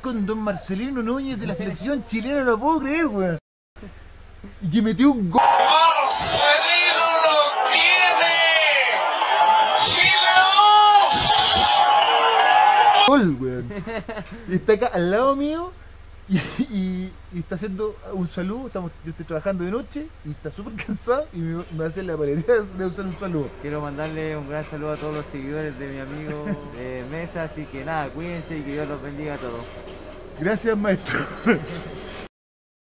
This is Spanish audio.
con don Marcelino Núñez de la selección chilena, no lo puedo creer, weón. Y que metió un gol. ¡Marcelino lo tiene! gol, weón. Y está acá al lado mío y, y- y está haciendo un saludo. Estamos, yo estoy trabajando de noche y está súper cansado y me, me hace la paredera de usar un saludo. Quiero mandarle un gran saludo a todos los seguidores de mi amigo de Mesa, así que nada, cuídense y que Dios los bendiga a todos. Gracias, maestro.